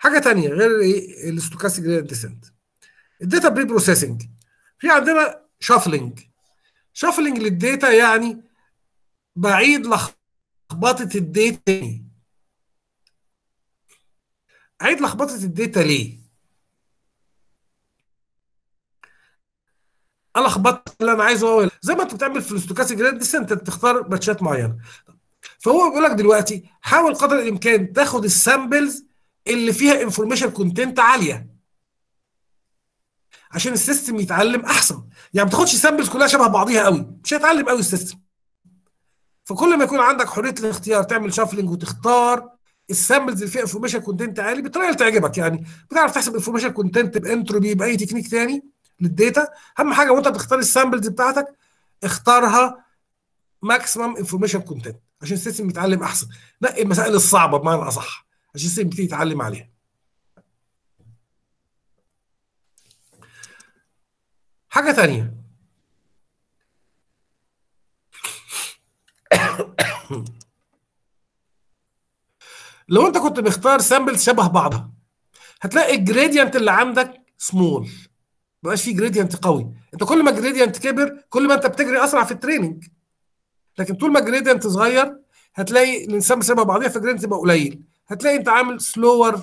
حاجة تانية غير إيه؟ ال stochastic gradient descent ال data preprocessing في عندنا shuffling shuffling لل data يعني بعيد لخبطة ال data تاني عيد لخبطة ال data ليه؟ أنا اللي أنا عايزه هو زي ما أنت بتعمل في ال stochastic gradient descent أنت بتختار باتشات معينة. فهو بيقول لك دلوقتي حاول قدر الإمكان تاخد ال samples اللي فيها information content عالية. عشان ال system يتعلم أحسن. يعني ما تاخدش ال samples كلها شبه بعضيها قوي. مش هيتعلم قوي ال system. فكل ما يكون عندك حرية الاختيار تعمل shuffling وتختار ال samples اللي فيها information content عالي بالطريقة تعجبك يعني. بتعرف تحسب information content ب entropy بأي تكنيك تاني لل data. أهم حاجة وأنت بتختار ال samples بتاعتك اختارها maximum information content عشان ال system يتعلم أحسن. نقي المسائل الصعبة بمعنى أصح. عشان ال system يبتدي يتعلم عليها. حاجة ثانية لو انت كنت مختار sample شبه بعضها هتلاقي ال gradient اللي عندك سمول ما بقاش فيه gradient قوي. انت كل ما ال gradient كبر كل ما انت بتجري أسرع في ال training لكن طول ما ال gradient صغير هتلاقي الانسان شبه بعضيها فال gradient يبقى قليل. هتلاقي انت عامل slower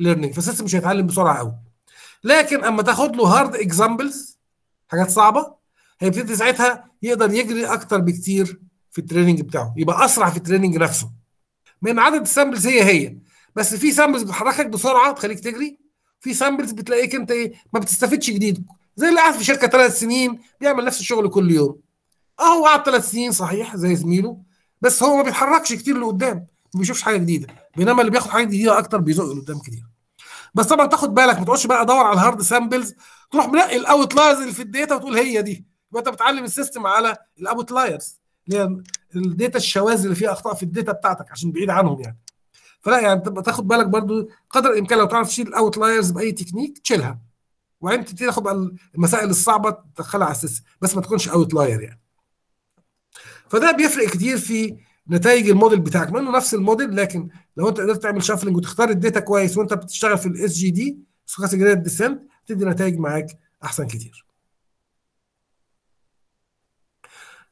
learning فال system مش هيتعلم بسرعة قوي. لكن أما تاخد له hard examples حاجات صعبة هيبتدي ساعتها يقدر يجري أكتر بكتير في ال training بتاعه يبقى أسرع في ال training نفسه. من عدد ال samples هي هي بس في samples بتحركك بسرعة تخليك تجري في samples بتلاقيك انت إيه ما بتستفدش جديد. زي اللي قاعد في شركة ثلاث سنين بيعمل نفس الشغل كل يوم. آه هو قعد ثلاث سنين صحيح زي زميله بس هو ما بيتحركش كتير لقدام ما بيشوفش حاجة جديدة. بينما اللي بياخد حاجة جديده أكتر بيزق لقدام كتير. بس طبعا تاخد بالك ما تقعدش بقى ادور على ال hard samples تروح منقي ال outliers اللي في ال data وتقول هي دي. يبقى أنت بتعلم ال system على ال outliers اللي هي ال data الشواذ اللي فيها أخطاء في ال data بتاعتك عشان بعيد عنهم يعني. فلا يعني تبقى تاخد بالك برضو قدر الإمكان لو تعرف تشيل ال outliers بأي تكنيك تشيلها. وبعدين تبتدي تاخد المسائل الصعبة تدخلها على ال system بس ما تكونش outlier يعني. فده بيفرق كتير في نتائج الموديل بتاعك مع إنه نفس الموديل لكن لو أنت قدرت تعمل shuffling وتختار ال data كويس وأنت بتشتغل في ال SGD stochastic gradient descent تدي نتائج معاك أحسن كتير.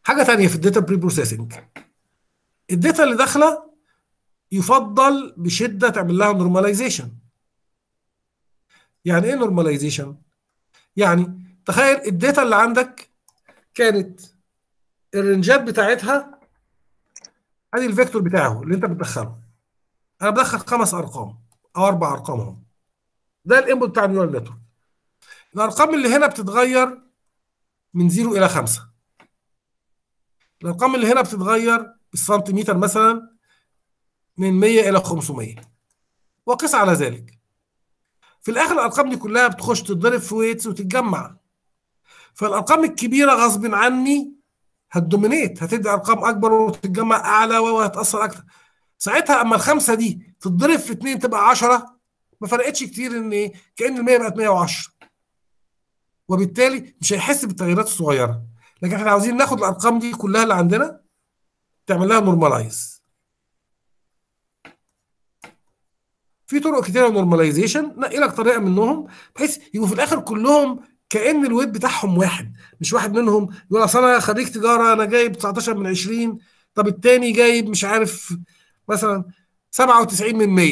حاجة ثانية في ال data preprocessing ال data اللي داخلة يفضل بشدة تعمل لها normalization يعني إيه normalization يعني تخيل ال data اللي عندك كانت ال range ات بتاعتها ادي ال vector بتاعه اللي انت بتدخله. أنا بدخل خمس ارقام أو أربع ارقام اهو ده ال input بتاع ال neural network. الارقام اللي هنا بتتغير من 0 إلى 5 الارقام اللي هنا بتتغير بالسنتيمتر مثلا من 100 إلى 500 وقس على ذلك. في الآخر الأرقام دي كلها بتخش تتضرب في weights وتتجمع. فالأرقام الكبيرة غصب عني هت dominate هتدي أرقام أكبر وتتجمع أعلى وهتأثر أكتر. ساعتها أما الخمسة دي تتضرب في اثنين تبقى 10 ما فرقتش كتير إن إيه كأن ال 100 بقت 110 وبالتالي مش هيحس بالتغييرات الصغيرة. لكن إحنا عاوزين ناخد الأرقام دي كلها اللي عندنا تعمل لها normalize في طرق كتيرة normalization نقي لك طريقة منهم بحيث يبقوا في الآخر كلهم كأن ال weight بتاعهم واحد. مش واحد منهم يقول أصل أنا خريج تجارة أنا جايب 19 من 20 طب التاني جايب مش عارف مثلا 97 من 100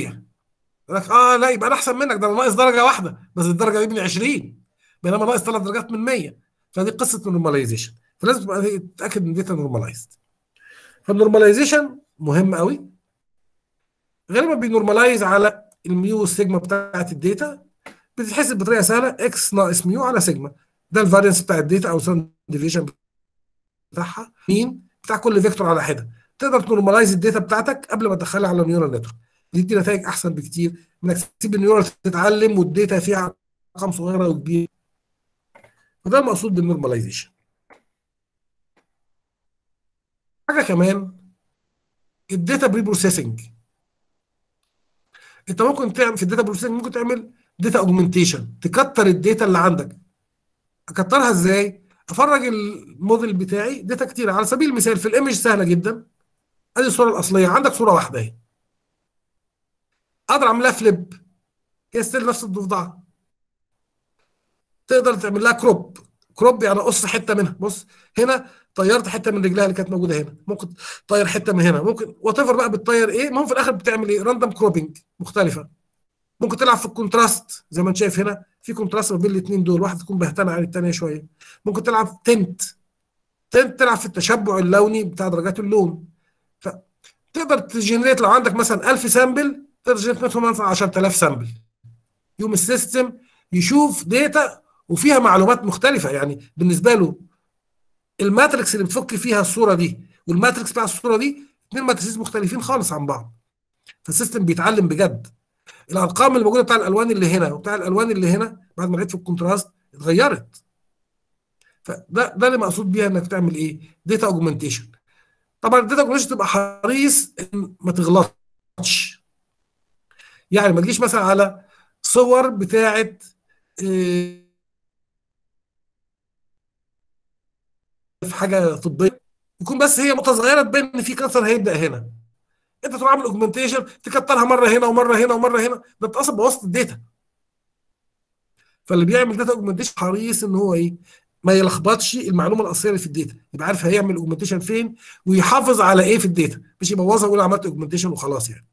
يقول لك آه لا يبقى أنا أحسن منك. ده أنا ناقص درجة واحدة. بس الدرجة دي من 20 بينما ناقص ثلاث درجات من 100 فدي قصة ال normalization فلازم تبقى تتأكد إن ال data normalized فال normalization مهم قوي. غالبا بينورماليز على الميو والسيجما بتاعت الداتا. بتتحسب بطريقة سهلة. x ناقص mu على سيجما ده ال variance بتاع ال data أو standard deviation بتاعها. مين بتاع كل vector على حدة. تقدر ت normalize ال data بتاعتك قبل ما تدخلها على ال neural network دي نتائج أحسن بكتير. إنك تسيب ال neural تتعلم وال data فيها ارقام صغيرة وكبيره وده المقصود بال normalization. حاجة كمان ال data preprocessing أنت ممكن تعمل في ال data processing ممكن تعمل data augmentation تكتر ال data اللي عندك. أكترها إزاي؟ أفرج الموديل بتاعي. data كتير على سبيل المثال في ال image سهلة جدا. أدي الصورة الأصلية. عندك صورة واحدة أهي. أقدر أعملها flip هي still نفس الضفدعة. تقدر تعمل لها crop crop يعني قص حتة منها. بص هنا طيرت حتة من رجلها اللي كانت موجودة هنا. ممكن تطير حتة من هنا. ممكن وات بقى بتطير إيه. المهم في الآخر بتعمل إيه؟ random cropping مختلفة. ممكن تلعب في ال contrast زي ما أنت شايف هنا. في contrast ما بين الاثنين دول واحدة تكون بهتانه عن الثانية شوية. ممكن تلعب tint. tint تلعب في التشبع اللوني بتاع درجات اللون. فتقدر ت generate لو عندك مثلا 1000 sample تقدر ت generate منهم مثلا 10000 sample. يوم ال system يشوف data وفيها معلومات مختلفة. يعني بالنسبة له ال matrix اللي بتفك فيها الصورة دي وال matrix بتاع الصورة دي اثنين matrix مختلفين خالص عن بعض. فال system بيتعلم بجد. الأرقام اللي موجودة بتاع الألوان اللي هنا وبتاع الألوان اللي هنا بعد ما لعبت في ال contrast اتغيرت. فده ده اللي مقصود بيها إنك تعمل إيه؟ data augmentation طبعا ال data augmentation تبقى حريص إن ما تغلطش. يعني ما تجيش مثلا على صور بتاعه إيه في حاجة طبية. يكون بس هي نقطه صغيره تبين إن في cancer هيبدأ هنا. انت تروح عامل augmentation تكترها مرة هنا ومرة هنا ومرة هنا ده انت أصلا بوظت ال data. فاللي بيعمل data augmentation حريص إن هو إيه؟ ما يلخبطش المعلومة الأصلية اللي في ال data. يبقى عارف هيعمل augmentation فين ويحافظ على إيه في ال data. مش يبوظها ويقول عملت augmentation وخلاص يعني.